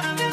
I'm in